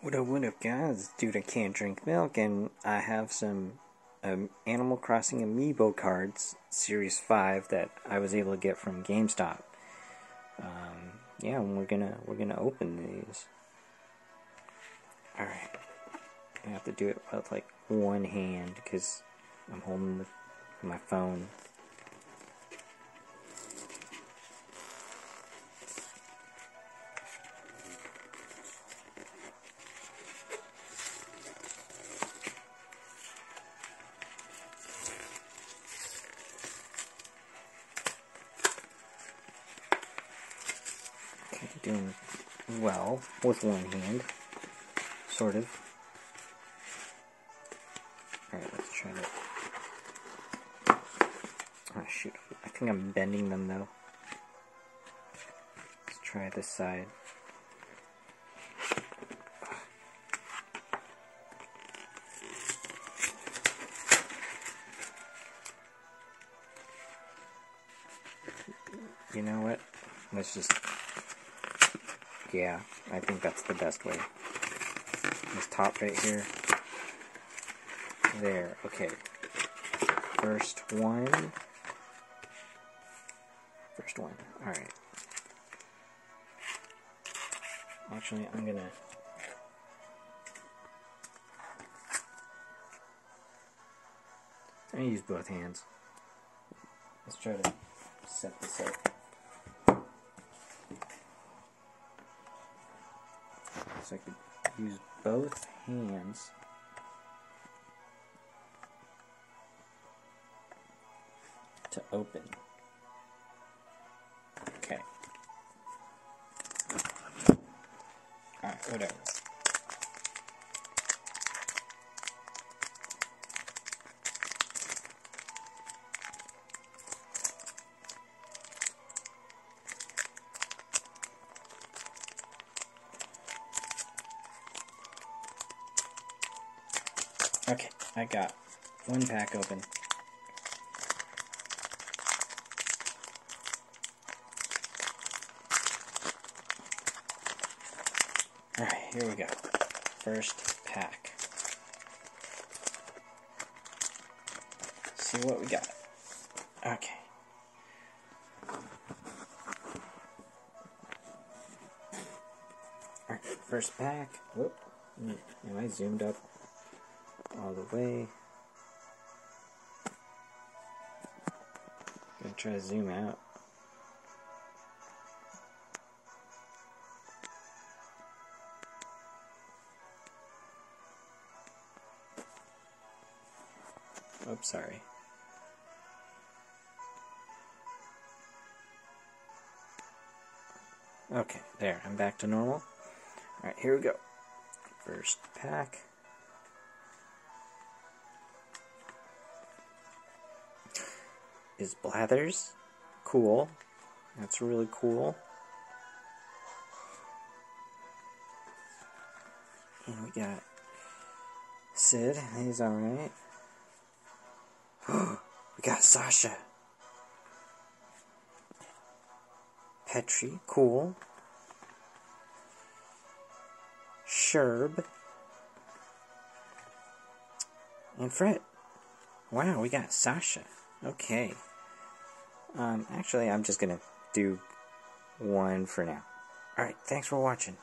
What up, what up, guys? Dude, I can't drink milk, and I have some um, Animal Crossing Amiibo cards, Series 5, that I was able to get from GameStop. Um, yeah, we're gonna we're gonna open these. All right, I have to do it with like one hand because I'm holding my phone. Doing well with one hand, sort of. Alright, let's try it. Oh ah, shoot, I think I'm bending them though. Let's try this side. You know what? Let's just yeah, I think that's the best way. This top right here. There, okay. First one. First one, alright. Actually, I'm gonna. I use both hands. Let's try to set this up. So I could use both hands. To open. Okay. Alright, whatever. Okay, I got one pack open. Alright, here we go. First pack. see what we got. Okay. Alright, first pack. Whoop. Mm, am I zoomed up all the way? I'm Gonna try to zoom out. Oops, sorry. Okay, there, I'm back to normal. Alright, here we go. First pack. Is Blathers. Cool. That's really cool. And we got Sid. He's alright. we got Sasha. Petri, cool. Sherb. And Frett. Wow, we got Sasha. Okay. Um, actually, I'm just gonna do one for now. Alright, thanks for watching.